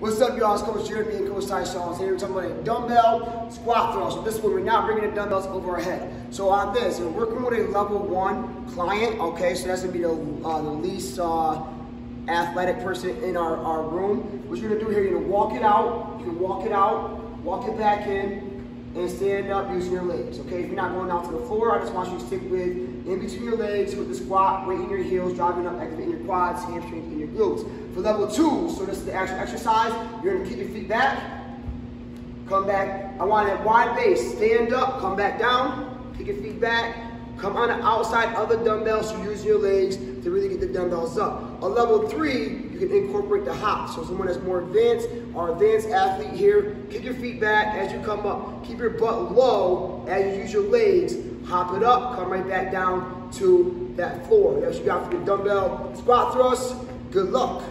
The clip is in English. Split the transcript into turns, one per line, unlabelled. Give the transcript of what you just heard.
What's up, y'all? It's Coach Jeremy and Coach Ty Shaw. Today we're talking about a dumbbell squat throw. So this one, we're not bringing the dumbbells over our head. So on this, we're working with a level one client, okay? So that's gonna be the, uh, the least uh, athletic person in our, our room. What you're gonna do here, you're gonna walk it out, you can walk it out, walk it back in, and stand up using your legs, okay? If you're not going down to the floor, I just want you to stick with in between your legs with the squat, weight in your heels, driving up, activating your quads, hamstrings, and your glutes. For level two, so this is the actual exercise, you're gonna keep your feet back, come back. I want a wide base, stand up, come back down, kick your feet back, come on the outside of the dumbbells, so use your legs to really get the dumbbells up. A level three, you can incorporate the hop. So someone that's more advanced, our advanced athlete here, kick your feet back as you come up. Keep your butt low as you use your legs. Hop it up, come right back down to that floor. That's what you got for your dumbbell squat thrust. Good luck.